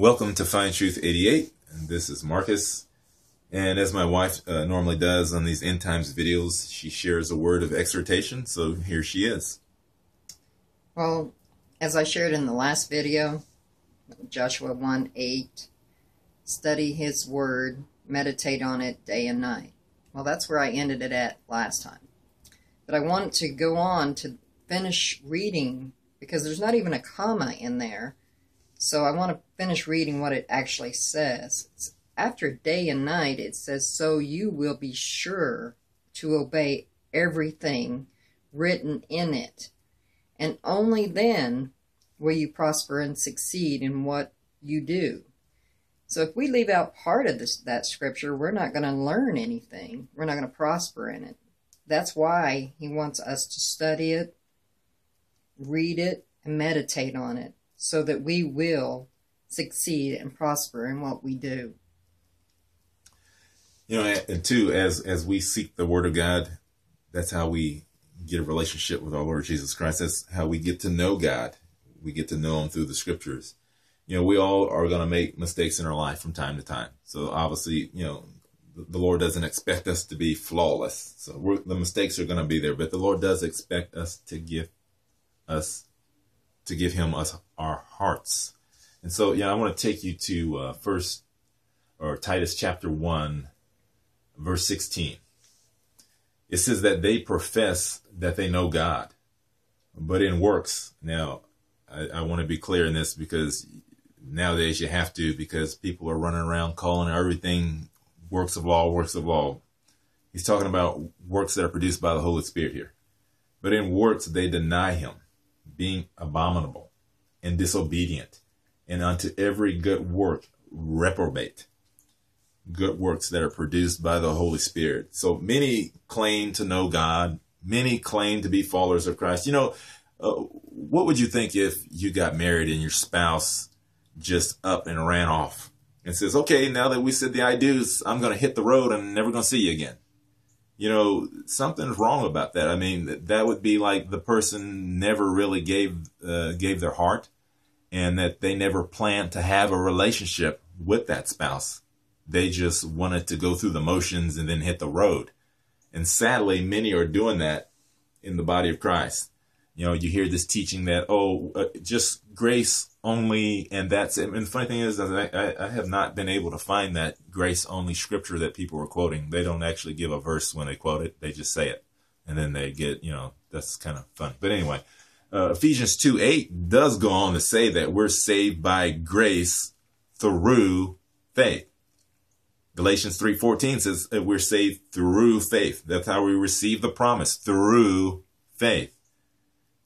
Welcome to Find Truth 88. And this is Marcus. And as my wife uh, normally does on these end times videos, she shares a word of exhortation. So here she is. Well, as I shared in the last video, Joshua 1 8, study his word, meditate on it day and night. Well, that's where I ended it at last time. But I want to go on to finish reading because there's not even a comma in there so I want to finish reading what it actually says. It's after day and night, it says, So you will be sure to obey everything written in it. And only then will you prosper and succeed in what you do. So if we leave out part of this, that scripture, we're not going to learn anything. We're not going to prosper in it. That's why he wants us to study it, read it, and meditate on it so that we will succeed and prosper in what we do. You know, and two, as as we seek the Word of God, that's how we get a relationship with our Lord Jesus Christ. That's how we get to know God. We get to know Him through the Scriptures. You know, we all are going to make mistakes in our life from time to time. So obviously, you know, the Lord doesn't expect us to be flawless. So the mistakes are going to be there, but the Lord does expect us to give us to give him us our hearts. And so, yeah, I want to take you to uh, first or Titus chapter 1, verse 16. It says that they profess that they know God, but in works. Now, I, I want to be clear in this because nowadays you have to because people are running around calling everything works of law, works of law. He's talking about works that are produced by the Holy Spirit here. But in works, they deny him being abominable and disobedient, and unto every good work reprobate. Good works that are produced by the Holy Spirit. So many claim to know God. Many claim to be followers of Christ. You know, uh, what would you think if you got married and your spouse just up and ran off and says, okay, now that we said the I do's, I'm going to hit the road and never going to see you again you know, something's wrong about that. I mean, that would be like the person never really gave uh, gave their heart, and that they never planned to have a relationship with that spouse. They just wanted to go through the motions and then hit the road. And sadly, many are doing that in the body of Christ. You know, you hear this teaching that oh, uh, just grace only, and that's it. And the funny thing is, I, I, I, have not been able to find that grace only scripture that people were quoting. They don't actually give a verse when they quote it; they just say it, and then they get, you know, that's kind of funny. But anyway, uh, Ephesians two eight does go on to say that we're saved by grace through faith. Galatians three fourteen says that we're saved through faith. That's how we receive the promise through faith.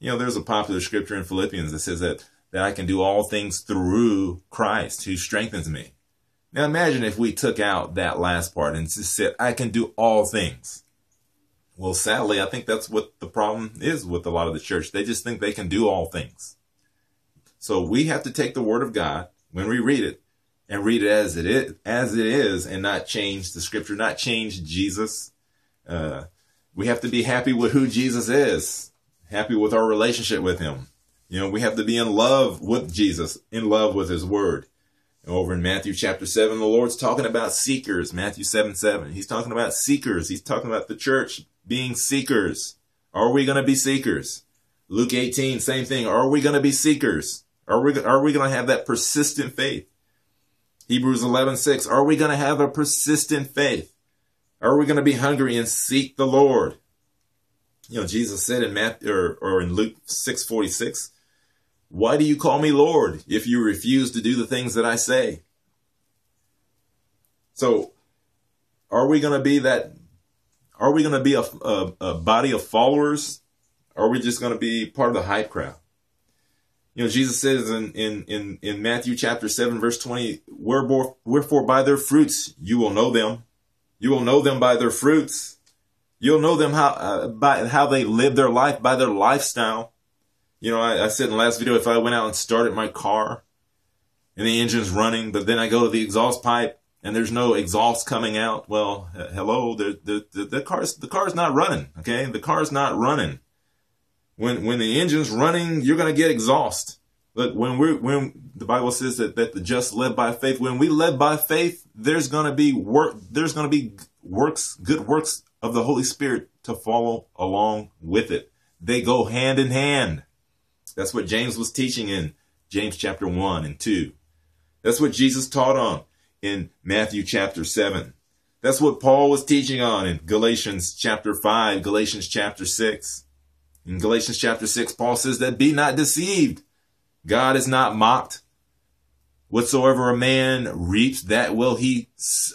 You know, there's a popular scripture in Philippians that says that that I can do all things through Christ who strengthens me. Now imagine if we took out that last part and just said, I can do all things. Well, sadly, I think that's what the problem is with a lot of the church. They just think they can do all things. So we have to take the word of God when we read it and read it as it is, as it is and not change the scripture, not change Jesus. Uh, we have to be happy with who Jesus is, happy with our relationship with him. You know, we have to be in love with Jesus, in love with his word. Over in Matthew chapter 7, the Lord's talking about seekers. Matthew 7 7. He's talking about seekers. He's talking about the church being seekers. Are we going to be seekers? Luke 18, same thing. Are we going to be seekers? Are we, are we going to have that persistent faith? Hebrews 11 6. Are we going to have a persistent faith? Are we going to be hungry and seek the Lord? You know, Jesus said in Matthew or, or in Luke 6 46, why do you call me Lord if you refuse to do the things that I say? So, are we going to be that? Are we going to be a, a, a, body of followers? Or are we just going to be part of the hype crowd? You know, Jesus says in, in, in, in Matthew chapter 7, verse 20, wherefore, wherefore by their fruits you will know them. You will know them by their fruits. You'll know them how, uh, by how they live their life, by their lifestyle. You know, I, I said in the last video, if I went out and started my car and the engine's running, but then I go to the exhaust pipe and there's no exhaust coming out, well, hello, the, the, the, the car's, the car's not running. Okay. The car's not running. When, when the engine's running, you're going to get exhaust. Look, when we're when the Bible says that, that the just live by faith, when we live by faith, there's gonna be work there's gonna be works, good works of the Holy Spirit to follow along with it. They go hand in hand. That's what James was teaching in James chapter 1 and 2. That's what Jesus taught on in Matthew chapter 7. That's what Paul was teaching on in Galatians chapter 5, Galatians chapter 6. In Galatians chapter 6, Paul says that be not deceived. God is not mocked. Whatsoever a man reaps, that will he,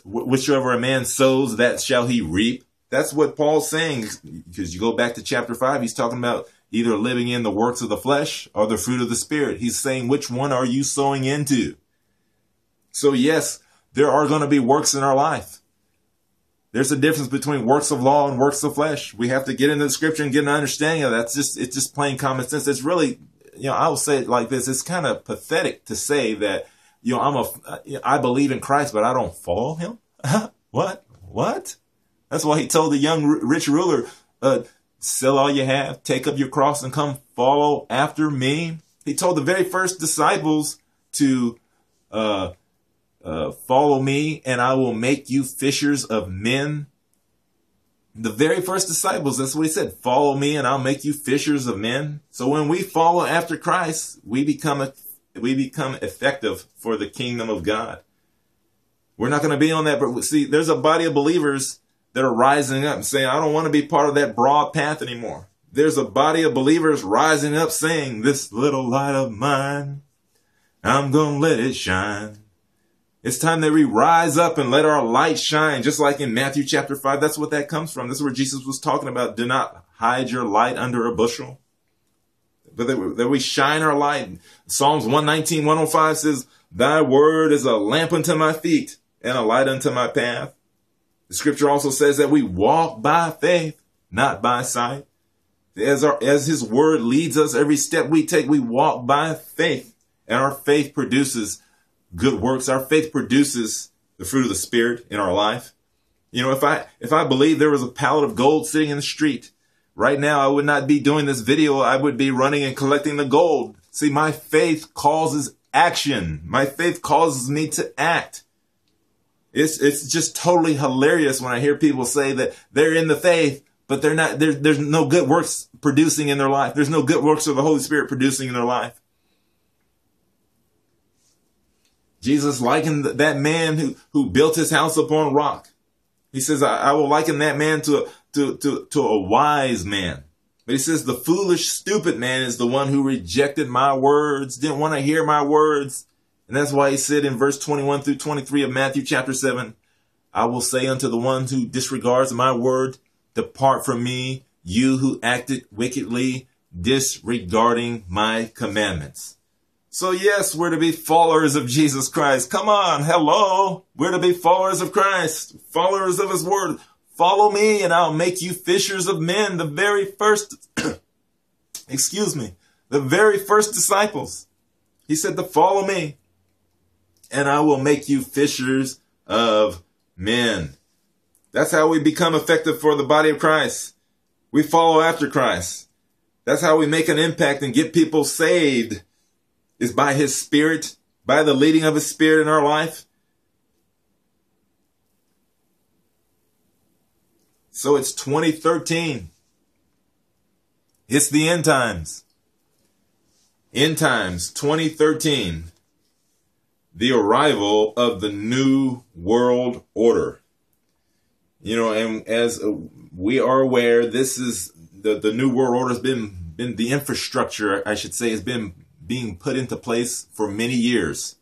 whichever a man sows, that shall he reap. That's what Paul's saying. Because you go back to chapter 5, he's talking about either living in the works of the flesh or the fruit of the spirit. He's saying, which one are you sowing into? So yes, there are going to be works in our life. There's a difference between works of law and works of flesh. We have to get into the scripture and get an understanding of that. It's just, it's just plain common sense. It's really, you know, I will say it like this. It's kind of pathetic to say that, you know, I'm a, I believe in Christ, but I don't follow him. what? What? That's why he told the young rich ruler, uh, sell all you have, take up your cross and come follow after me. He told the very first disciples to, uh, uh, follow me and I will make you fishers of men. The very first disciples, that's what he said, follow me and I'll make you fishers of men. So when we follow after Christ, we become, a, we become effective for the kingdom of God. We're not going to be on that, but see, there's a body of believers that are rising up and saying, I don't want to be part of that broad path anymore. There's a body of believers rising up saying, this little light of mine, I'm going to let it shine. It's time that we rise up and let our light shine, just like in Matthew chapter 5. That's what that comes from. This is where Jesus was talking about. Do not hide your light under a bushel, but that we shine our light. Psalms 119, 105 says, Thy word is a lamp unto my feet and a light unto my path. The scripture also says that we walk by faith, not by sight. As our, as his word leads us every step we take, we walk by faith and our faith produces good works. Our faith produces the fruit of the spirit in our life. You know, if I, if I believe there was a pallet of gold sitting in the street right now, I would not be doing this video. I would be running and collecting the gold. See, my faith causes action. My faith causes me to act. It's, it's just totally hilarious when I hear people say that they're in the faith, but they're not, there's, there's no good works producing in their life. There's no good works of the Holy Spirit producing in their life. Jesus likened that man who, who built his house upon rock. He says, I, I will liken that man to, to, to, to a wise man. But he says, the foolish, stupid man is the one who rejected my words, didn't want to hear my words. And that's why he said in verse 21 through 23 of Matthew chapter 7, I will say unto the one who disregards my word, depart from me, you who acted wickedly, disregarding my commandments. So yes, we're to be followers of Jesus Christ. Come on, hello. We're to be followers of Christ, followers of his word. Follow me and I'll make you fishers of men. The very first, excuse me, the very first disciples. He said to follow me and I will make you fishers of men. That's how we become effective for the body of Christ. We follow after Christ. That's how we make an impact and get people saved is by his spirit, by the leading of his spirit in our life. So it's 2013. It's the end times. End times 2013. The arrival of the new world order. You know, and as we are aware, this is the, the new world order has been, been the infrastructure, I should say, has been being put into place for many years.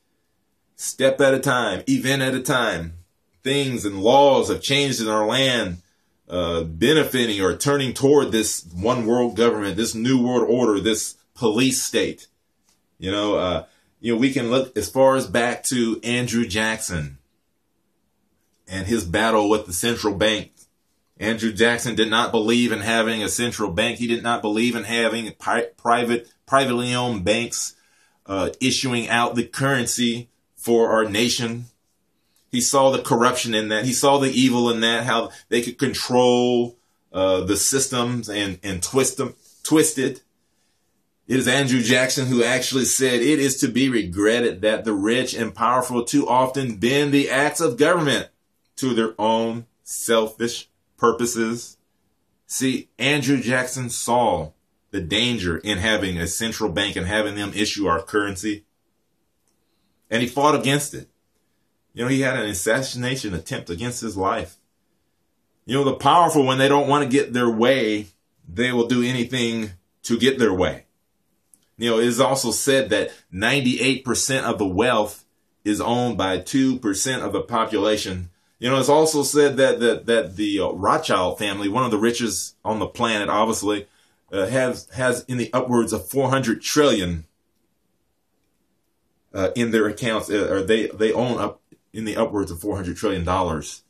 Step at a time, event at a time. Things and laws have changed in our land, uh, benefiting or turning toward this one world government, this new world order, this police state. You know, uh, you know, we can look as far as back to Andrew Jackson and his battle with the central bank. Andrew Jackson did not believe in having a central bank. He did not believe in having pri- private privately owned banks uh, issuing out the currency for our nation. He saw the corruption in that. He saw the evil in that, how they could control uh, the systems and, and twist them, twist it. It is Andrew Jackson who actually said it is to be regretted that the rich and powerful too often bend the acts of government to their own selfish purposes. See, Andrew Jackson saw the danger in having a central bank and having them issue our currency. And he fought against it. You know, he had an assassination attempt against his life. You know, the powerful, when they don't want to get their way, they will do anything to get their way. You know, it is also said that 98% of the wealth is owned by 2% of the population. You know, it's also said that that, that the uh, Rothschild family, one of the richest on the planet, obviously, uh, has has in the upwards of 400 trillion uh, in their accounts, uh, or they they own up in the upwards of 400 trillion dollars.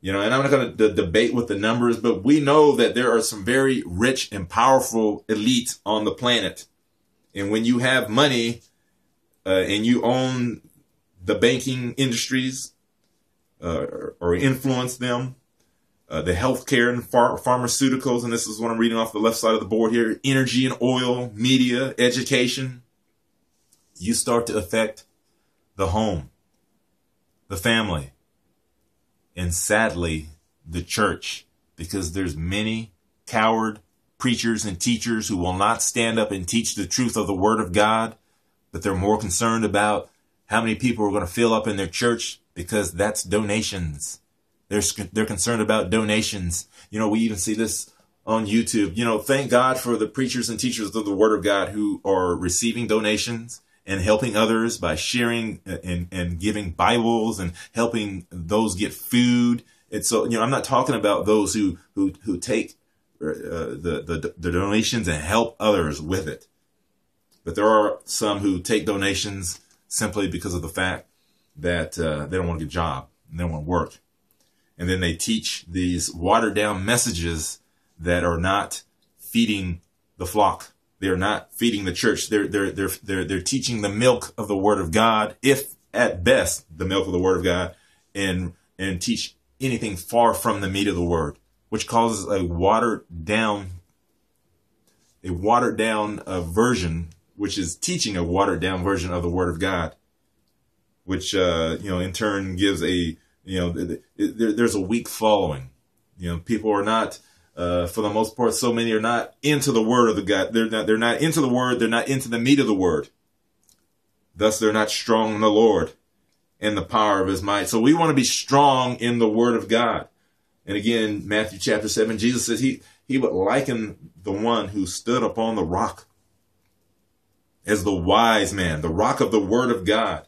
You know, and I'm not going to debate with the numbers, but we know that there are some very rich and powerful elites on the planet. And when you have money uh, and you own the banking industries uh, or influence them, uh, the healthcare and phar- pharmaceuticals, and this is what I'm reading off the left side of the board here energy and oil, media, education, you start to affect the home, the family, and sadly, the church, because there's many coward preachers and teachers who will not stand up and teach the truth of the Word of God, but they're more concerned about how many people are going to fill up in their church because that's donations. They're, they're concerned about donations. You know, we even see this on YouTube. You know, thank God for the preachers and teachers of the Word of God who are receiving donations and helping others by sharing and, and giving Bibles and helping those get food. And so, you know, I'm not talking about those who, who, who take uh, the, the, the donations and help others with it. But there are some who take donations simply because of the fact that uh, they don't want to get a job, and they don't want to work. And then they teach these watered down messages that are not feeding the flock they're not feeding the church. They're, they're, they're, they're, they're teaching the milk of the word of God, if at best the milk of the word of God, and, and teach anything far from the meat of the word, which causes a watered down, a watered down uh, version, which is teaching a watered down version of the word of God, which, uh, you know, in turn gives a, you know, there, there's a weak following. You know, people are not, uh, for the most part, so many are not into the word of the God. They're not, they're not into the word. They're not into the meat of the word. Thus, they're not strong in the Lord and the power of his might. So we want to be strong in the word of God. And again, Matthew chapter seven, Jesus says he, he would liken the one who stood upon the rock as the wise man, the rock of the word of God.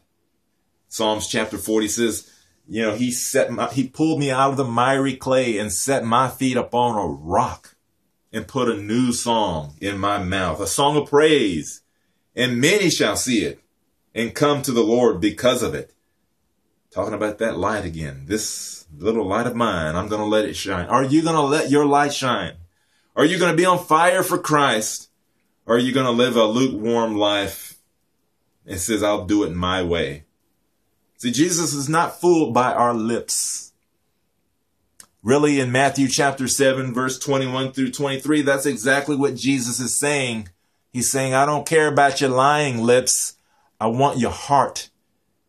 Psalms chapter 40 says, you know, he set my, he pulled me out of the miry clay and set my feet upon a rock and put a new song in my mouth, a song of praise. And many shall see it and come to the Lord because of it. Talking about that light again, this little light of mine, I'm going to let it shine. Are you going to let your light shine? Are you going to be on fire for Christ? Or are you going to live a lukewarm life? It says, I'll do it my way. See, Jesus is not fooled by our lips. Really, in Matthew chapter 7, verse 21 through 23, that's exactly what Jesus is saying. He's saying, I don't care about your lying lips. I want your heart.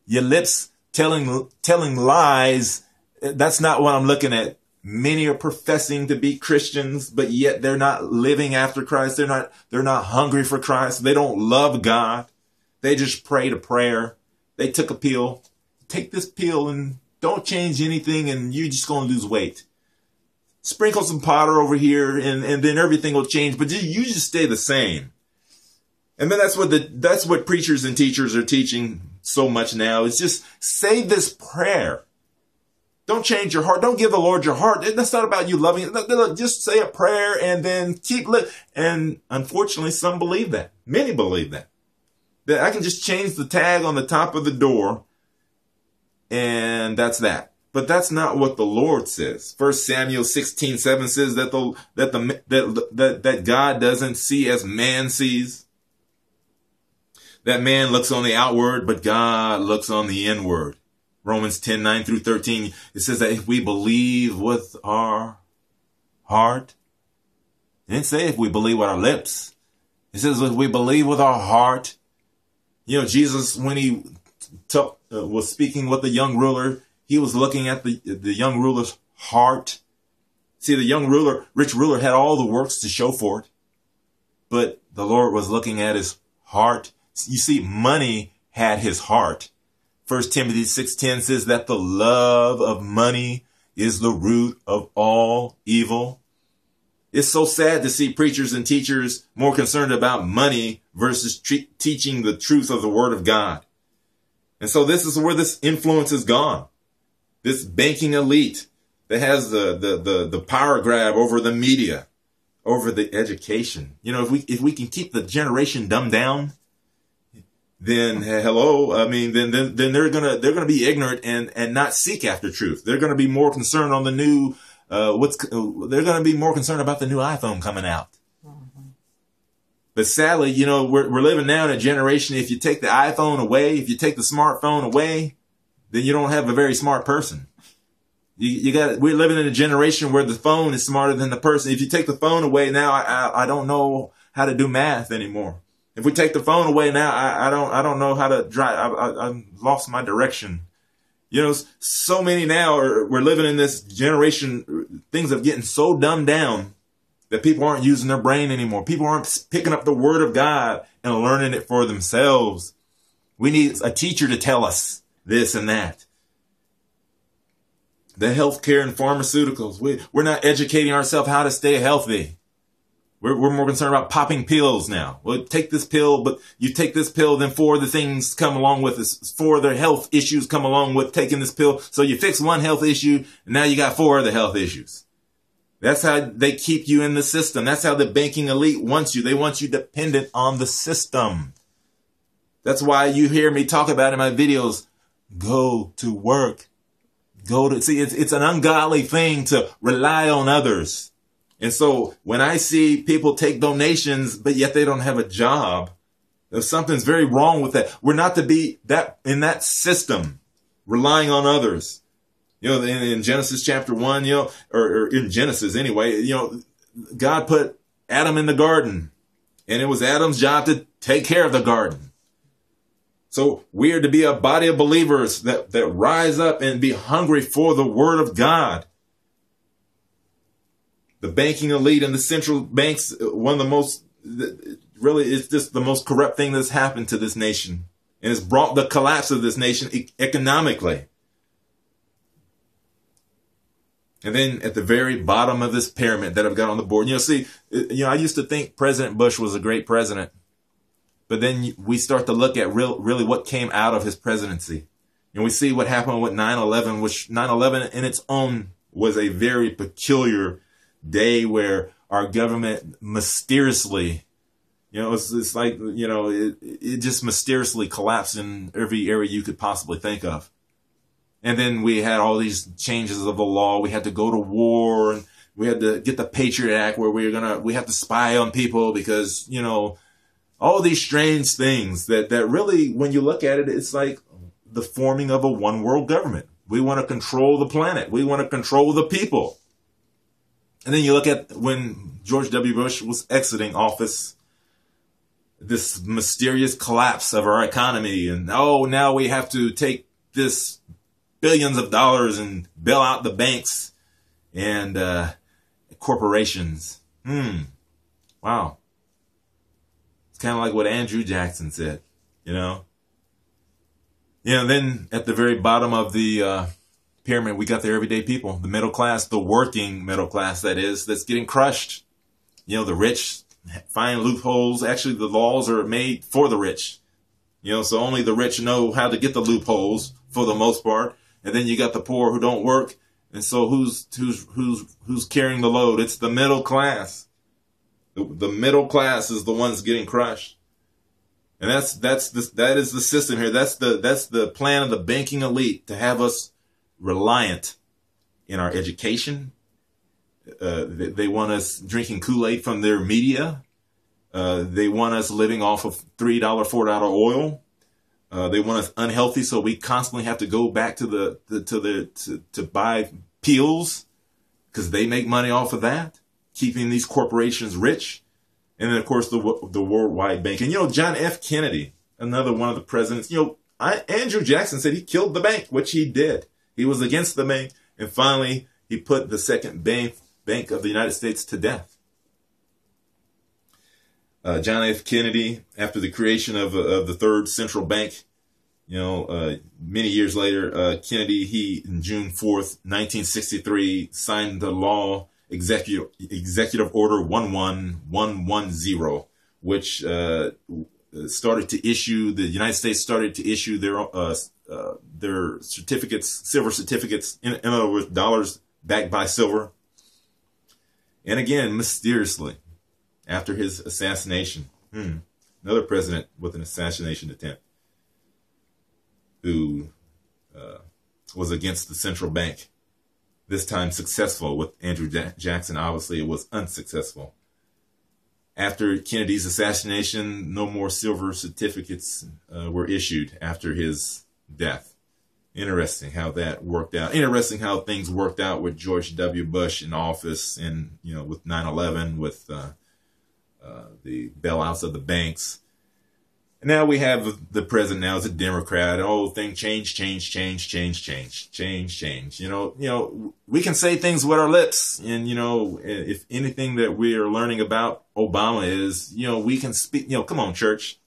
Your lips telling, telling lies. That's not what I'm looking at. Many are professing to be Christians, but yet they're not living after Christ. They're not, they're not hungry for Christ. They don't love God. They just pray to prayer. They took a pill take this pill and don't change anything and you're just going to lose weight. Sprinkle some powder over here and, and then everything will change, but you just stay the same. And then that's what the, that's what preachers and teachers are teaching so much now. It's just say this prayer. Don't change your heart. Don't give the Lord your heart. That's not about you loving it. Just say a prayer and then keep And unfortunately, some believe that. Many believe that. That I can just change the tag on the top of the door and that's that. But that's not what the Lord says. First Samuel 16, 7 says that the that the that, that that God doesn't see as man sees. That man looks on the outward, but God looks on the inward. Romans 10, 9 through 13, it says that if we believe with our heart, it didn't say if we believe with our lips. It says if we believe with our heart. You know, Jesus, when he uh, was speaking with the young ruler, he was looking at the, the young ruler's heart. See, the young ruler, rich ruler had all the works to show for it, but the Lord was looking at his heart. You see, money had his heart. First Timothy 6.10 says that the love of money is the root of all evil. It's so sad to see preachers and teachers more concerned about money versus tre- teaching the truth of the word of God. And so this is where this influence has gone. This banking elite that has the, the, the, the power grab over the media, over the education. You know, if we, if we can keep the generation dumbed down, then hello, I mean, then, then, then they're gonna, they're gonna be ignorant and, and not seek after truth. They're gonna be more concerned on the new, uh, what's, uh, they're gonna be more concerned about the new iPhone coming out. Mm-hmm. But sadly, you know, we're, we're living now in a generation, if you take the iPhone away, if you take the smartphone away, then you don't have a very smart person. You, you got, we're living in a generation where the phone is smarter than the person. If you take the phone away now, I, I, I don't know how to do math anymore. If we take the phone away now, I, I don't, I don't know how to drive. I, I, I've lost my direction. You know, so many now are, we're living in this generation, things are getting so dumbed down that people aren't using their brain anymore. People aren't picking up the word of God and learning it for themselves. We need a teacher to tell us this and that. The healthcare and pharmaceuticals. We, we're not educating ourselves how to stay healthy. We're, we're more concerned about popping pills now. Well, take this pill, but you take this pill, then four of the things come along with this. Four of the health issues come along with taking this pill. So you fix one health issue, and now you got four other health issues. That's how they keep you in the system. That's how the banking elite wants you. They want you dependent on the system. That's why you hear me talk about in my videos, go to work. Go to, see, it's, it's an ungodly thing to rely on others. And so when I see people take donations, but yet they don't have a job, something's very wrong with that. We're not to be that in that system, relying on others. You know, in, in Genesis chapter one, you know, or, or in Genesis anyway, you know, God put Adam in the garden and it was Adam's job to take care of the garden. So we are to be a body of believers that, that rise up and be hungry for the word of God the banking elite and the central banks, uh, one of the most, really, it's just the most corrupt thing that's happened to this nation. And it's brought the collapse of this nation economically. And then at the very bottom of this pyramid that I've got on the board, you know, see, uh, you know, I used to think President Bush was a great president, but then we start to look at real, really what came out of his presidency. And we see what happened with 9-11, which 9-11 in its own was a very peculiar day where our government mysteriously, you know, it's, it's like, you know, it, it just mysteriously collapsed in every area you could possibly think of. And then we had all these changes of the law. We had to go to war and we had to get the Patriot Act where we were going to, we have to spy on people because, you know, all these strange things that, that really, when you look at it, it's like the forming of a one world government. We want to control the planet. We want to control the people. And then you look at when George W. Bush was exiting office, this mysterious collapse of our economy, and oh, now we have to take this billions of dollars and bail out the banks and uh, corporations. Hmm. Wow. It's kind of like what Andrew Jackson said, you know. You know, then at the very bottom of the uh, pyramid, we got the everyday people, the middle class, the working middle class, that is, that's getting crushed. You know, the rich find loopholes. Actually, the laws are made for the rich. You know, so only the rich know how to get the loopholes for the most part. And then you got the poor who don't work. And so who's, who's, who's, who's carrying the load? It's the middle class. The, the middle class is the ones getting crushed. And that's, that's the, that is the system here. That's the, that's the plan of the banking elite to have us reliant in our education. Uh, they, they, want us drinking Kool-Aid from their media. Uh, they want us living off of $3, $4 oil. Uh, they want us unhealthy, so we constantly have to go back to the, the to the to, to buy pills because they make money off of that, keeping these corporations rich. And then, of course, the, the Worldwide Bank. And, you know, John F. Kennedy, another one of the presidents, you know, I, Andrew Jackson said he killed the bank, which he did. He was against the bank. And finally, he put the second bank, bank of the United States to death. Uh, John F. Kennedy, after the creation of, of the third central bank, you know, uh, many years later, uh, Kennedy, he, in June 4th, 1963, signed the law executive, executive order 11110, which, uh, started to issue, the United States started to issue their, uh, their certificates, silver certificates, in, in other words, dollars backed by silver. And again, mysteriously, after his assassination, hmm, another president with an assassination attempt who uh, was against the central bank. This time successful with Andrew Jackson. Obviously, it was unsuccessful. After Kennedy's assassination, no more silver certificates uh, were issued after his death. Interesting how that worked out. Interesting how things worked out with George W. Bush in office and, you know, with 9-11, with uh, uh, the bailouts of the banks now we have the president now as a Democrat. Oh, thing change, change, change, change, change, change, change. You know, you know, we can say things with our lips, and you know, if anything that we are learning about Obama is, you know, we can speak. You know, come on, church,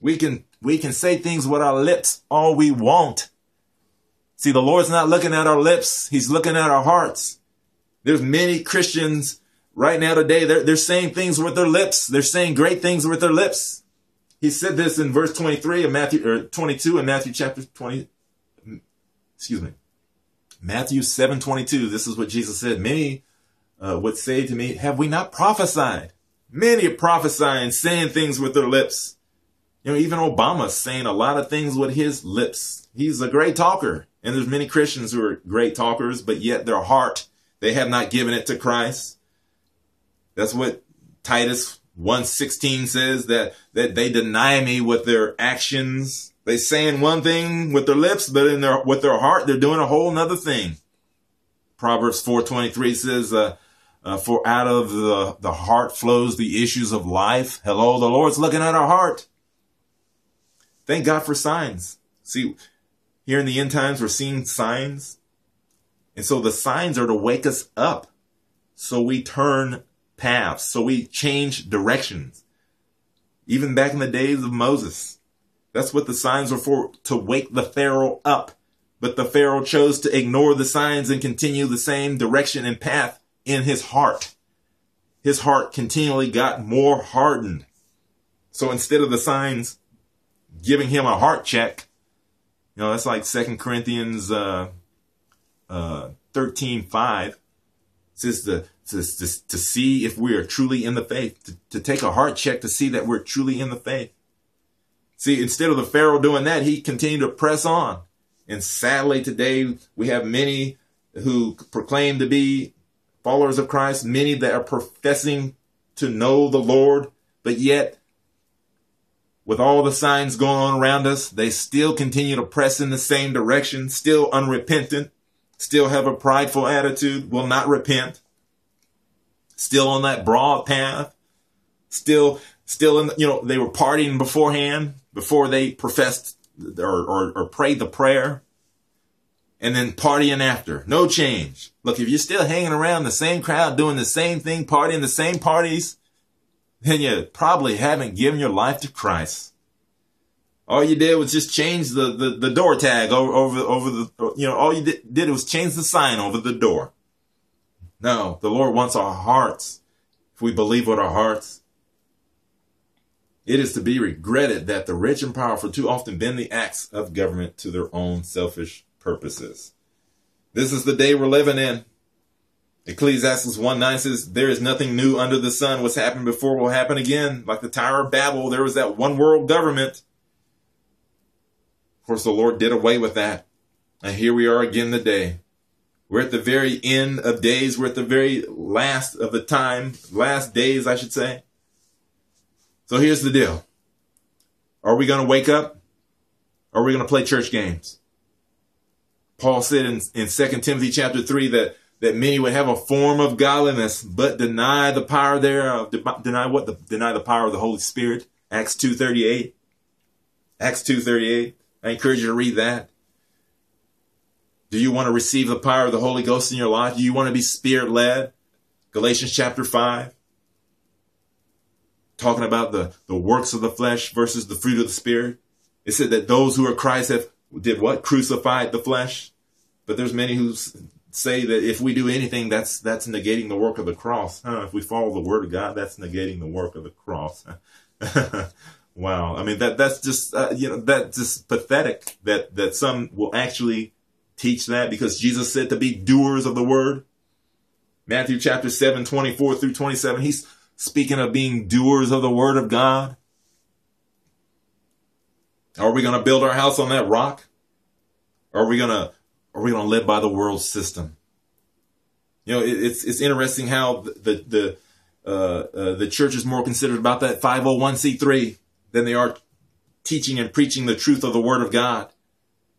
we can we can say things with our lips all we want. See, the Lord's not looking at our lips; He's looking at our hearts. There's many Christians right now today. They're they're saying things with their lips. They're saying great things with their lips he said this in verse 23 of Matthew, or 22 in Matthew chapter 20, excuse me, Matthew 7, 22. This is what Jesus said. Many uh, would say to me, have we not prophesied? Many are prophesying, saying things with their lips. You know, even Obama's saying a lot of things with his lips. He's a great talker. And there's many Christians who are great talkers, but yet their heart, they have not given it to Christ. That's what Titus 116 says that, that they deny me with their actions. They saying one thing with their lips, but in their, with their heart, they're doing a whole nother thing. Proverbs 423 says, uh, uh, for out of the, the heart flows the issues of life. Hello, the Lord's looking at our heart. Thank God for signs. See, here in the end times, we're seeing signs. And so the signs are to wake us up. So we turn paths. So we change directions. Even back in the days of Moses, that's what the signs were for, to wake the Pharaoh up. But the Pharaoh chose to ignore the signs and continue the same direction and path in his heart. His heart continually got more hardened. So instead of the signs giving him a heart check, you know, that's like Second Corinthians uh, uh, 13, 5 It says the to, to, to see if we are truly in the faith, to, to take a heart check to see that we're truly in the faith. See, instead of the Pharaoh doing that, he continued to press on. And sadly, today we have many who proclaim to be followers of Christ, many that are professing to know the Lord, but yet, with all the signs going on around us, they still continue to press in the same direction, still unrepentant, still have a prideful attitude, will not repent still on that broad path, still, still in, you know, they were partying beforehand, before they professed or, or, or prayed the prayer, and then partying after. No change. Look, if you're still hanging around the same crowd, doing the same thing, partying the same parties, then you probably haven't given your life to Christ. All you did was just change the, the, the door tag over, over, over the, you know, all you did, did was change the sign over the door. No, the Lord wants our hearts. If we believe with our hearts, it is to be regretted that the rich and powerful too often bend the acts of government to their own selfish purposes. This is the day we're living in. Ecclesiastes 1 9 says, There is nothing new under the sun. What's happened before will happen again. Like the Tower of Babel, there was that one world government. Of course, the Lord did away with that. And here we are again today. We're at the very end of days. We're at the very last of the time, last days, I should say. So here's the deal. Are we going to wake up? Or are we going to play church games? Paul said in, in 2 Timothy chapter 3 that that many would have a form of godliness, but deny the power thereof. Deny what? The, deny the power of the Holy Spirit. Acts 2.38. Acts 2.38. I encourage you to read that. Do you want to receive the power of the Holy Ghost in your life? Do you want to be spirit led? Galatians chapter 5. Talking about the, the works of the flesh versus the fruit of the spirit. It said that those who are Christ have did what? Crucified the flesh. But there's many who say that if we do anything, that's that's negating the work of the cross. Huh? If we follow the word of God, that's negating the work of the cross. wow. I mean that that's just uh, you know that's just pathetic that that some will actually teach that because Jesus said to be doers of the word. Matthew chapter 7, 24 through 27. He's speaking of being doers of the word of God. Are we going to build our house on that rock? Are we going to are we going to live by the world system? You know, it, it's it's interesting how the the uh, uh, the church is more considered about that 501c3 than they are teaching and preaching the truth of the Word of God.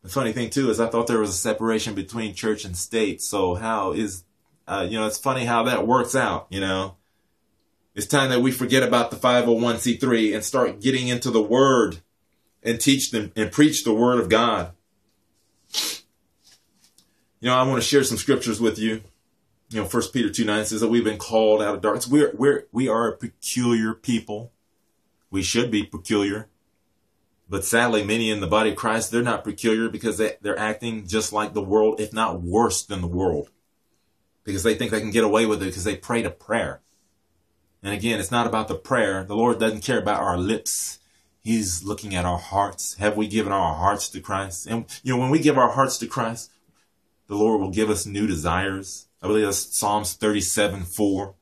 The funny thing too is I thought there was a separation between church and state. So how is uh, you know it's funny how that works out. You know, it's time that we forget about the 501c3 and start getting into the Word and teach them and preach the Word of God. You know, I want to share some scriptures with you. You know, First Peter 2 9 says that we've been called out of darkness. We're, we're, we are a peculiar people. We should be peculiar. But sadly, many in the body of Christ, they're not peculiar because they, they're acting just like the world, if not worse than the world. Because they think they can get away with it because they prayed a prayer. And again, it's not about the prayer. The Lord doesn't care about our lips. He's looking at our hearts. Have we given our hearts to Christ? And, you know, when we give our hearts to Christ, the Lord will give us new desires. I believe that's Psalms 37 4.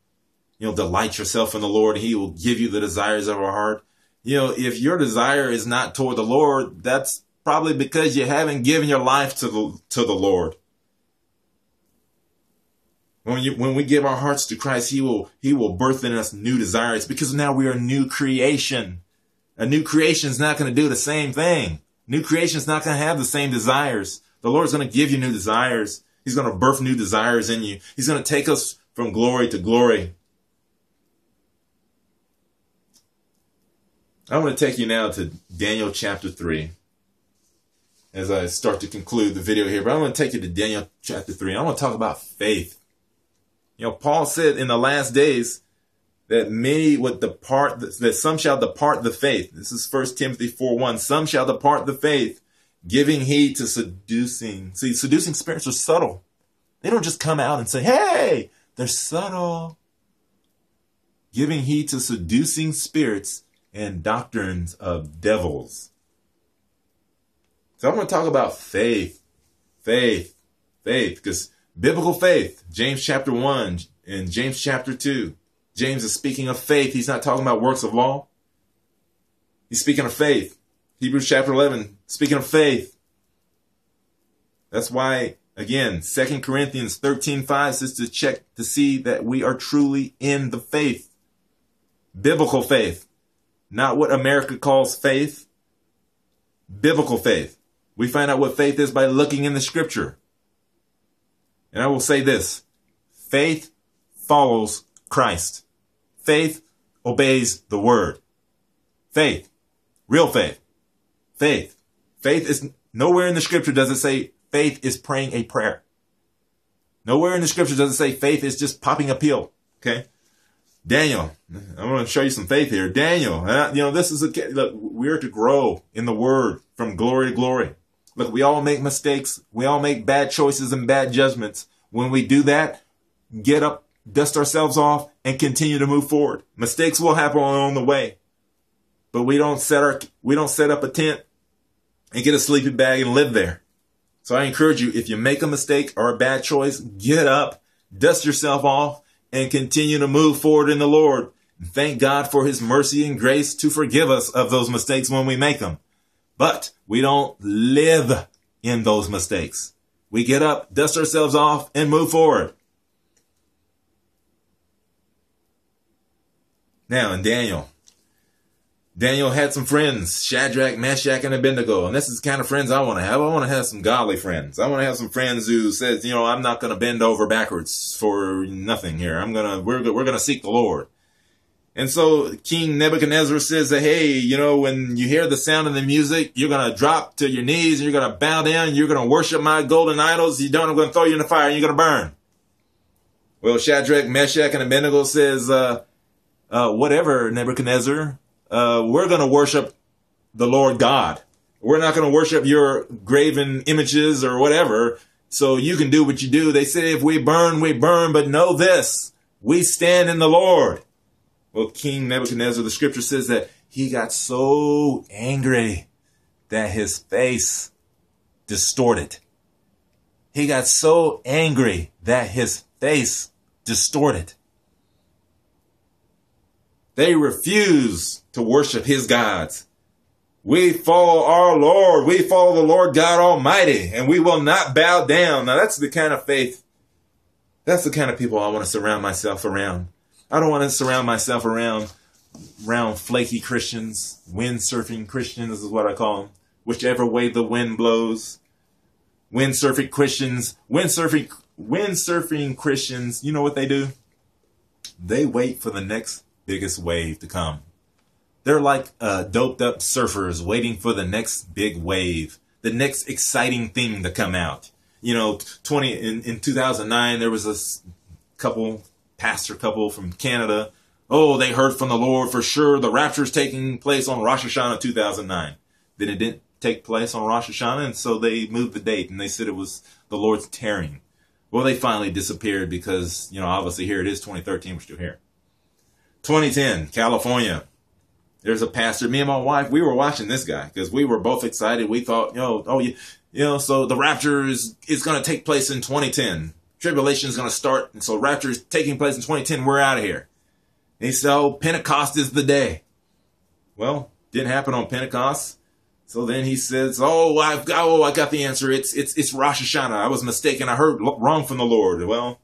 You know, delight yourself in the Lord. He will give you the desires of our heart. You know, if your desire is not toward the Lord, that's probably because you haven't given your life to the, to the Lord. When, you, when we give our hearts to Christ, He will, He will birth in us new desires because now we are a new creation. A new creation is not going to do the same thing. New creation is not going to have the same desires. The Lord's going to give you new desires. He's going to birth new desires in you. He's going to take us from glory to glory. I want to take you now to Daniel chapter 3 as I start to conclude the video here. But I want to take you to Daniel chapter 3. I want to talk about faith. You know, Paul said in the last days that many would depart, that some shall depart the faith. This is 1 Timothy 4 1. Some shall depart the faith giving heed to seducing. See, seducing spirits are subtle. They don't just come out and say, hey, they're subtle. Giving heed to seducing spirits and doctrines of devils. So I'm going to talk about faith, faith, faith, because biblical faith, James chapter 1 and James chapter 2. James is speaking of faith. He's not talking about works of law. He's speaking of faith. Hebrews chapter 11, speaking of faith. That's why, again, 2 Corinthians 13 5 says to check to see that we are truly in the faith. Biblical faith. Not what America calls faith. Biblical faith. We find out what faith is by looking in the scripture. And I will say this faith follows Christ. Faith obeys the word. Faith. Real faith. Faith. Faith is nowhere in the scripture does it say faith is praying a prayer. Nowhere in the scripture does it say faith is just popping a pill. Okay. Daniel, I'm going to show you some faith here. Daniel, uh, you know, this is a, look, we're to grow in the word from glory to glory. Look, we all make mistakes. We all make bad choices and bad judgments. When we do that, get up, dust ourselves off and continue to move forward. Mistakes will happen along the way, but we don't set our, we don't set up a tent and get a sleeping bag and live there. So I encourage you, if you make a mistake or a bad choice, get up, dust yourself off, and continue to move forward in the Lord. thank God for his mercy and grace to forgive us of those mistakes when we make them. But we don't live in those mistakes. We get up, dust ourselves off, and move forward. Now in Daniel, Daniel had some friends, Shadrach, Meshach, and Abednego. And this is the kind of friends I want to have. I want to have some godly friends. I want to have some friends who says, you know, I'm not going to bend over backwards for nothing here. I'm going to, we're, we're going to seek the Lord. And so King Nebuchadnezzar says that, hey, you know, when you hear the sound of the music, you're going to drop to your knees and you're going to bow down. You're going to worship my golden idols. You don't, I'm going to throw you in the fire and you're going to burn. Well, Shadrach, Meshach, and Abednego says, uh, uh, whatever, Nebuchadnezzar, uh, we're going to worship the Lord God. We're not going to worship your graven images or whatever. So you can do what you do. They say if we burn, we burn, but know this, we stand in the Lord. Well, King Nebuchadnezzar, the scripture says that he got so angry that his face distorted. He got so angry that his face distorted. They refuse to worship his gods. We follow our Lord. We follow the Lord God Almighty, and we will not bow down. Now, that's the kind of faith, that's the kind of people I want to surround myself around. I don't want to surround myself around, around flaky Christians, windsurfing Christians is what I call them. Whichever way the wind blows. Windsurfing Christians, windsurfing, windsurfing Christians, you know what they do? They wait for the next biggest wave to come. They're like uh, doped up surfers waiting for the next big wave, the next exciting thing to come out. You know, 20 in, in 2009 there was a couple pastor couple from Canada. Oh, they heard from the Lord for sure. The rapture is taking place on Rosh Hashanah 2009. Then it didn't take place on Rosh Hashanah, and so they moved the date and they said it was the Lord's tearing. Well, they finally disappeared because, you know, obviously here it is 2013, we're still here. 2010, California. There's a pastor. Me and my wife, we were watching this guy because we were both excited. We thought, know, oh, you, you know, so the rapture is, is going to take place in 2010. Tribulation is going to start. And so rapture is taking place in 2010. We're out of here. And he said, oh, Pentecost is the day. Well, didn't happen on Pentecost. So then he says, "Oh, I've got, oh, I got the answer. It's it's it's Rosh Hashanah. I was mistaken. I heard wrong from the Lord." Well,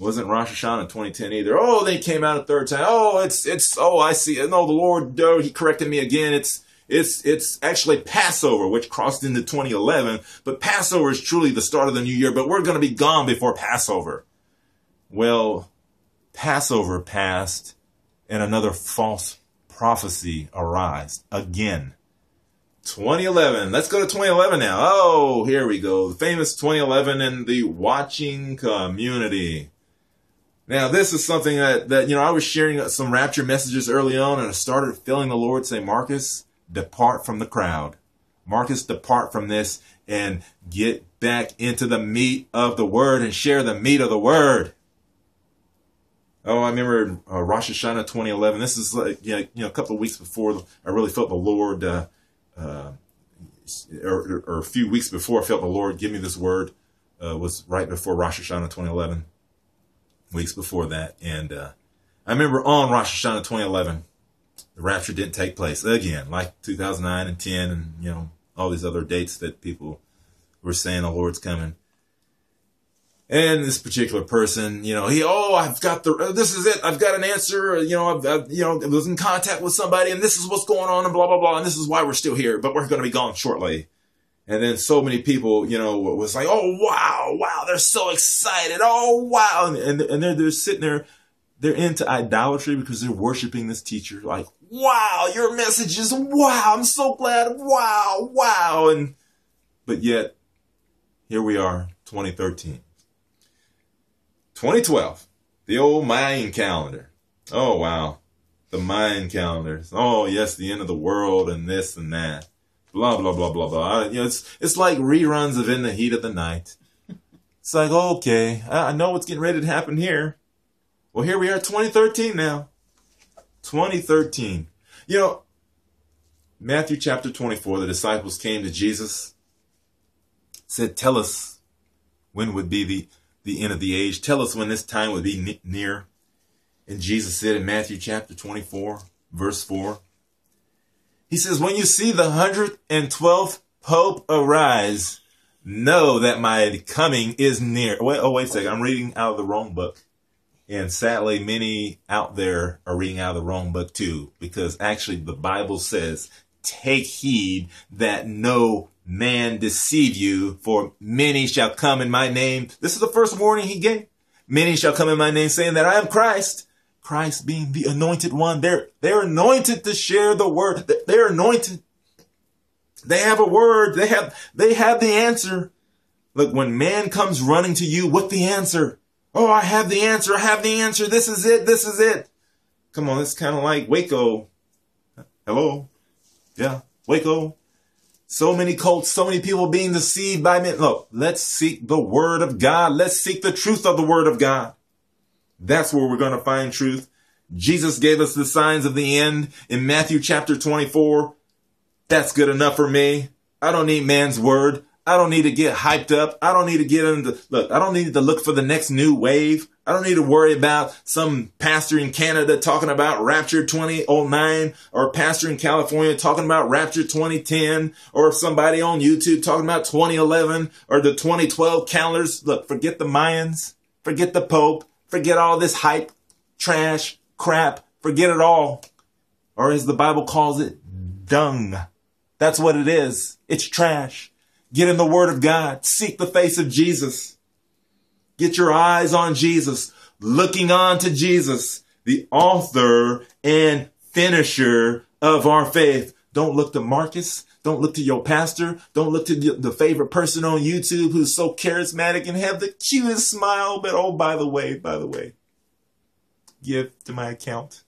wasn't Rosh Hashanah in 2010 either. Oh, they came out a third time. Oh, it's it's oh, I see. No, the Lord, oh, he corrected me again. It's it's it's actually Passover, which crossed into 2011. But Passover is truly the start of the new year. But we're going to be gone before Passover. Well, Passover passed, and another false prophecy arised again. 2011. Let's go to 2011 now. Oh, here we go. The famous 2011 in the watching community. Now, this is something that, that, you know, I was sharing some rapture messages early on and I started feeling the Lord say, Marcus, depart from the crowd. Marcus, depart from this and get back into the meat of the word and share the meat of the word. Oh, I remember uh, Rosh Hashanah 2011. This is like, you know, you know, a couple of weeks before I really felt the Lord, uh, uh, or, or, a few weeks before I felt the Lord give me this word, uh, was right before Rosh Hashanah 2011 weeks before that. And uh, I remember on Rosh Hashanah 2011, the rapture didn't take place again, like 2009 and 10, and you know all these other dates that people were saying the Lord's coming. And this particular person, you know, he, oh, I've got the, this is it. I've got an answer. You know, I've, I've, you know, was in contact with somebody and this is what's going on and blah, blah, blah. And this is why we're still here, but we're going to be gone shortly. And then so many people, you know, was like, oh, wow, wow, they're so excited. Oh, wow. And, and, and they're, they're sitting there, they're into idolatry because they're worshiping this teacher. Like, wow, your message is wow. I'm so glad. Wow, wow. And, but yet, here we are, 2013. 2012, the old Mayan calendar. Oh, wow. The Mayan calendars. Oh, yes, the end of the world and this and that blah blah blah blah blah. You know, it's it's like reruns of In the Heat of the Night. It's like okay, I know what's getting ready to happen here. Well, here we are, 2013 now. 2013. You know, Matthew chapter 24, the disciples came to Jesus, said, "Tell us when would be the the end of the age. Tell us when this time would be near." And Jesus said in Matthew chapter 24, verse 4. He says, when you see the 112th Pope arise, know that my coming is near. Wait, oh, wait a second. I'm reading out of the wrong book. And sadly, many out there are reading out of the wrong book too, because actually the Bible says, take heed that no man deceive you, for many shall come in my name. This is the first warning he gave. Many shall come in my name saying that I am Christ. Christ being the anointed one. They're, they're anointed to share the word. They're anointed. They have a word. They have, they have the answer. Look, when man comes running to you with the answer, Oh, I have the answer. I have the answer. This is it. This is it. Come on. It's kind of like Waco. Hello. Yeah. Waco. So many cults, so many people being deceived by men. Look, let's seek the word of God. Let's seek the truth of the word of God. That's where we're going to find truth. Jesus gave us the signs of the end in Matthew chapter 24. That's good enough for me. I don't need man's word. I don't need to get hyped up. I don't need to get into, look, I don't need to look for the next new wave. I don't need to worry about some pastor in Canada talking about Rapture 2009 or pastor in California talking about Rapture 2010 or somebody on YouTube talking about 2011 or the 2012 calendars. Look, forget the Mayans, forget the Pope, forget all this hype, trash, crap, forget it all. Or as the Bible calls it, dung. That's what it is. It's trash. Get in the Word of God. Seek the face of Jesus. Get your eyes on Jesus, looking on to Jesus, the author and finisher of our faith. Don't look to Marcus. Don't look to your pastor. Don't look to the favorite person on YouTube who's so charismatic and have the cutest smile. But oh, by the way, by the way, give to my account.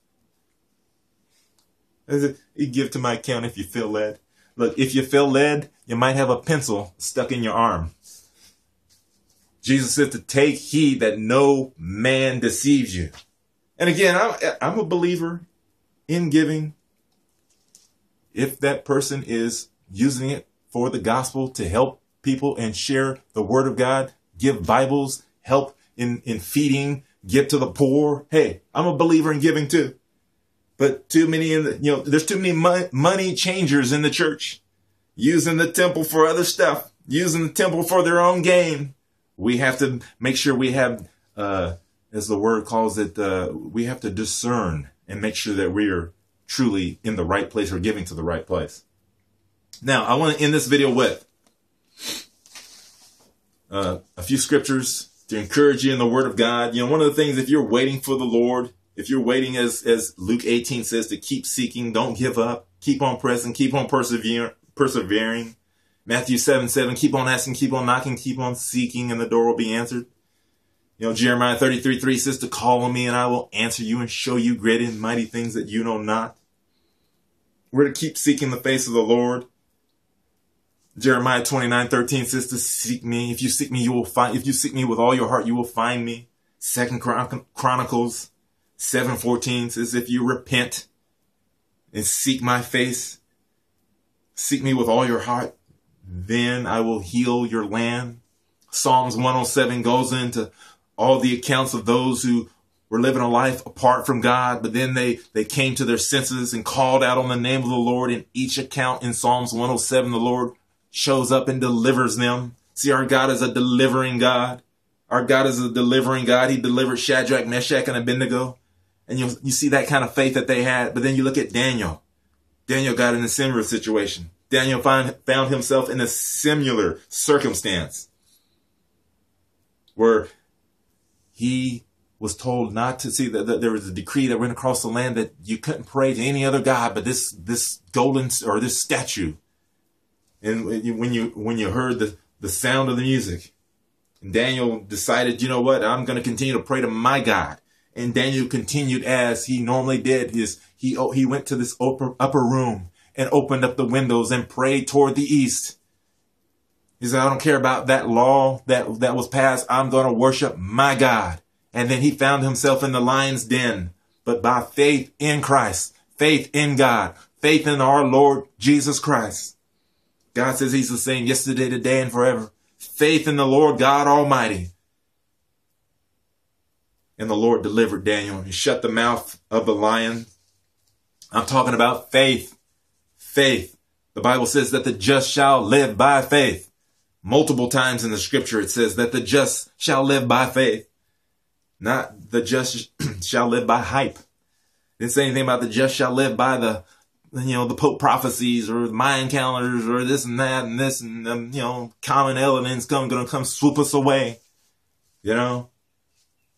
You give to my account if you feel led. Look, if you feel led, you might have a pencil stuck in your arm. Jesus said to take heed that no man deceives you. And again, I'm, I'm a believer in giving if that person is using it for the gospel to help people and share the word of God, give Bibles, help in, in feeding, give to the poor. Hey, I'm a believer in giving too. But too many, in the, you know, there's too many money changers in the church using the temple for other stuff, using the temple for their own gain. We have to make sure we have, uh, as the word calls it, uh, we have to discern and make sure that we are truly in the right place or giving to the right place. Now, I want to end this video with uh, a few scriptures to encourage you in the Word of God. You know, one of the things, if you're waiting for the Lord, if you're waiting, as as Luke 18 says, to keep seeking, don't give up, keep on pressing, keep on persevering, persevering. Matthew 7 7, keep on asking, keep on knocking, keep on seeking, and the door will be answered. You know, Jeremiah 33 3 says to call on me and I will answer you and show you great and mighty things that you know not. We're to keep seeking the face of the Lord. Jeremiah 29 13 says to seek me. If you seek me, you will find, if you seek me with all your heart, you will find me. Second Chron- Chronicles 7 14 says, if you repent and seek my face, Seek me with all your heart, then I will heal your land. Psalms 107 goes into all the accounts of those who were living a life apart from God, but then they, they came to their senses and called out on the name of the Lord. In each account in Psalms 107, the Lord shows up and delivers them. See, our God is a delivering God. Our God is a delivering God. He delivered Shadrach, Meshach, and Abednego. And you, you see that kind of faith that they had. But then you look at Daniel. Daniel got in a similar situation. Daniel find, found himself in a similar circumstance where he was told not to see that, that, there was a decree that went across the land that you couldn't pray to any other god but this this golden or this statue. And when you when you heard the the sound of the music, and Daniel decided, you know what, I'm going to continue to pray to my God. And Daniel continued as he normally did. His he oh, he went to this upper upper room and opened up the windows and prayed toward the east. He said, I don't care about that law that, that was passed. I'm going to worship my God. And then he found himself in the lion's den. But by faith in Christ, faith in God, faith in our Lord Jesus Christ. God says he's the same yesterday, today, and forever. Faith in the Lord God Almighty. And the Lord delivered Daniel. He shut the mouth of the lion. I'm talking about faith faith. The Bible says that the just shall live by faith. Multiple times in the scripture it says that the just shall live by faith. Not the just shall live by hype. Didn't say anything about the just shall live by the, you know, the Pope prophecies or Mayan calendars or this and that and this and, um, you know, Comet Elenin's come, gonna come swoop us away. You know,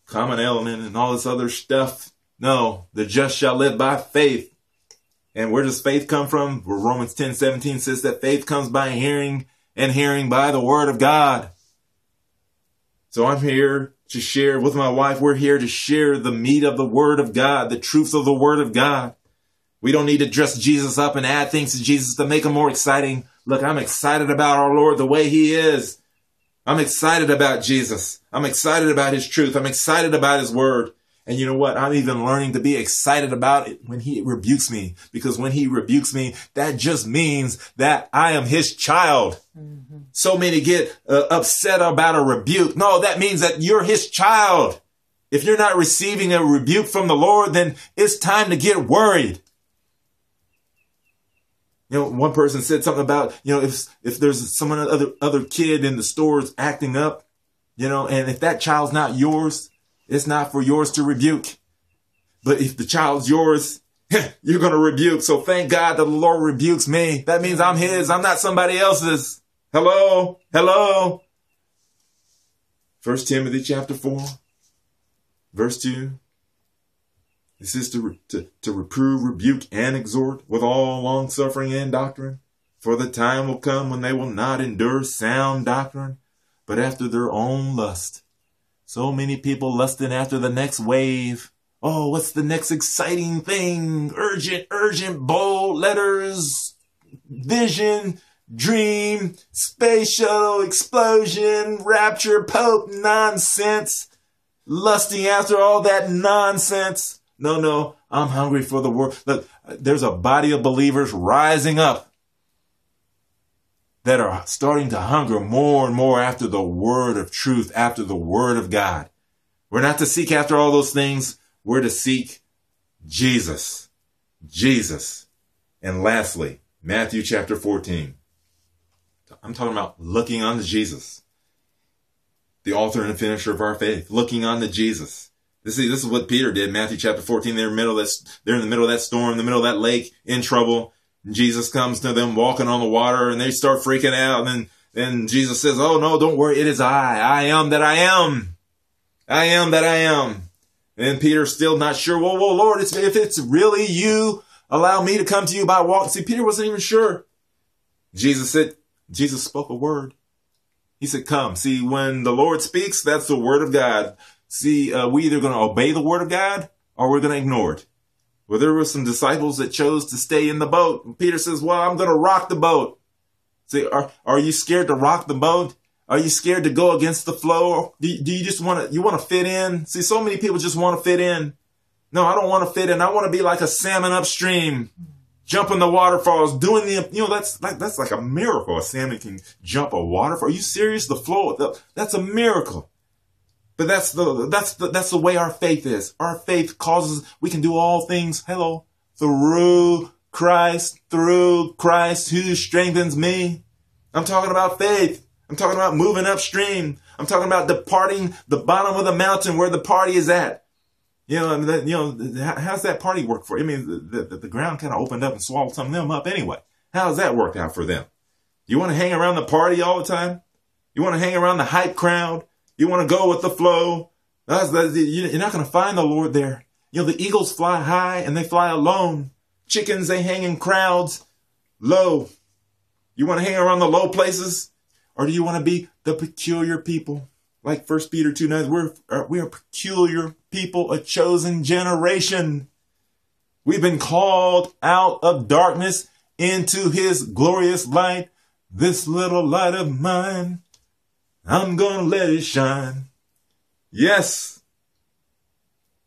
Comet Elenin and all this other stuff. No, the just shall live by faith. And where does faith come from? Where Romans 10, 17 says that faith comes by hearing and hearing by the word of God. So I'm here to share with my wife. We're here to share the meat of the word of God, the truth of the word of God. We don't need to dress Jesus up and add things to Jesus to make him more exciting. Look, I'm excited about our Lord the way he is. I'm excited about Jesus. I'm excited about his truth. I'm excited about his word. And you know what? I'm even learning to be excited about it when he rebukes me because when he rebukes me, that just means that I am his child. Mm-hmm. So many get uh, upset about a rebuke. No, that means that you're his child. If you're not receiving a rebuke from the Lord, then it's time to get worried. You know, one person said something about, you know, if, if there's someone, other, other kid in the stores acting up, you know, and if that child's not yours, it's not for yours to rebuke. But if the child's yours, you're going to rebuke. So thank God that the Lord rebukes me. That means I'm his. I'm not somebody else's. Hello? Hello? First Timothy chapter 4, verse 2. This is to, to, to reprove, rebuke, and exhort with all long suffering and doctrine. For the time will come when they will not endure sound doctrine, but after their own lust so many people lusting after the next wave. Oh, what's the next exciting thing? Urgent, urgent, bold letters, vision, dream, space shuttle, explosion, rapture, pope, nonsense. Lusting after all that nonsense. No, no, I'm hungry for the word. Look, there's a body of believers rising up that are starting to hunger more and more after the word of truth, after the word of God. We're not to seek after all those things. We're to seek Jesus. Jesus. And lastly, Matthew chapter 14. I'm talking about looking unto Jesus, the author and finisher of our faith, looking unto Jesus. This is, this is what Peter did, Matthew chapter 14. They're in the middle of that, they're in the middle of that storm, the middle of that lake, in trouble. Jesus comes to them walking on the water and they start freaking out. And then, Jesus says, Oh no, don't worry. It is I. I am that I am. I am that I am. And Peter's still not sure. Well, well, Lord, it's, if it's really you, allow me to come to you by walking. See, Peter wasn't even sure. Jesus said, Jesus spoke a word. He said, come. See, when the Lord speaks, that's the word of God. See, uh, we either going to obey the word of God or we're going to ignore it. Well, there were some disciples that chose to stay in the boat. And Peter says, well, I'm going to rock the boat. Say, are, are you scared to rock the boat? Are you scared to go against the flow? Do, do you just want to, you want to fit in? See, so many people just want to fit in. No, I don't want to fit in. I want to be like a salmon upstream, jumping the waterfalls, doing the, you know, that's like, that's like a miracle. A salmon can jump a waterfall. Are you serious? The flow, that's a miracle. But that's the, that's the, that's the way our faith is. Our faith causes, we can do all things, hello, through Christ, through Christ who strengthens me. I'm talking about faith. I'm talking about moving upstream. I'm talking about departing the bottom of the mountain where the party is at. You know, you know, how's that party work for? You? I mean, the, the, the ground kind of opened up and swallowed some of them up anyway. How does that work out for them? You want to hang around the party all the time? You want to hang around the hype crowd? You want to go with the flow. That's, that's, you're not going to find the Lord there. You know, the eagles fly high and they fly alone. Chickens, they hang in crowds low. You want to hang around the low places? Or do you want to be the peculiar people? Like First Peter 2 9, we're, uh, we are peculiar people, a chosen generation. We've been called out of darkness into his glorious light. This little light of mine I'm gonna let it shine. Yes.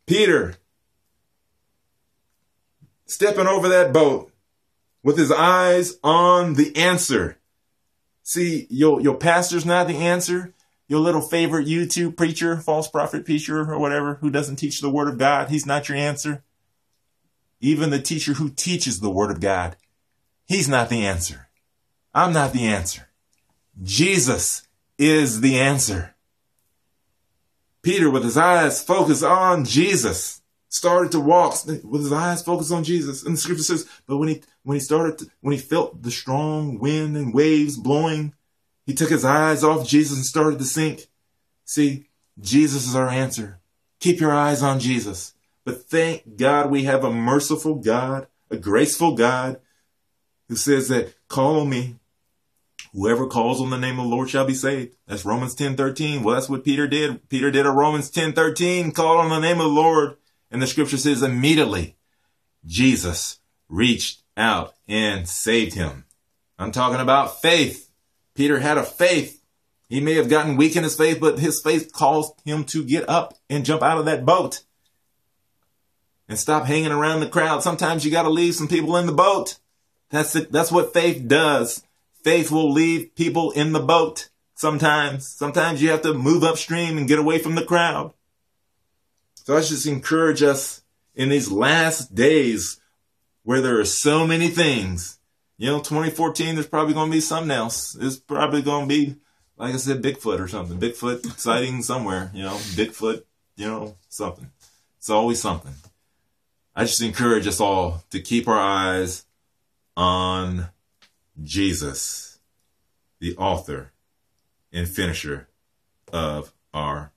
Peter stepping over that boat with his eyes on the answer. See, your, your pastor's not the answer. Your little favorite YouTube preacher, false prophet preacher, or whatever, who doesn't teach the word of God, he's not your answer. Even the teacher who teaches the word of God, he's not the answer. I'm not the answer. Jesus is the answer. Peter, with his eyes focused on Jesus, started to walk with his eyes focused on Jesus. And the scripture says, but when he when he started to, when he felt the strong wind and waves blowing, he took his eyes off Jesus and started to sink. See, Jesus is our answer. Keep your eyes on Jesus. But thank God we have a merciful God, a graceful God who says that call on me. Whoever calls on the name of the Lord shall be saved. That's Romans 10 13. Well, that's what Peter did. Peter did a Romans 10 13, called on the name of the Lord. And the scripture says immediately Jesus reached out and saved him. I'm talking about faith. Peter had a faith. He may have gotten weak in his faith, but his faith caused him to get up and jump out of that boat and stop hanging around the crowd. Sometimes you got to leave some people in the boat. That's. That's what faith does. Faith will leave people in the boat sometimes. Sometimes you have to move upstream and get away from the crowd. So I just encourage us in these last days where there are so many things. You know, 2014, there's probably going to be something else. It's probably going to be, like I said, Bigfoot or something. Bigfoot sighting somewhere, you know, Bigfoot, you know, something. It's always something. I just encourage us all to keep our eyes on Jesus, the author and finisher of our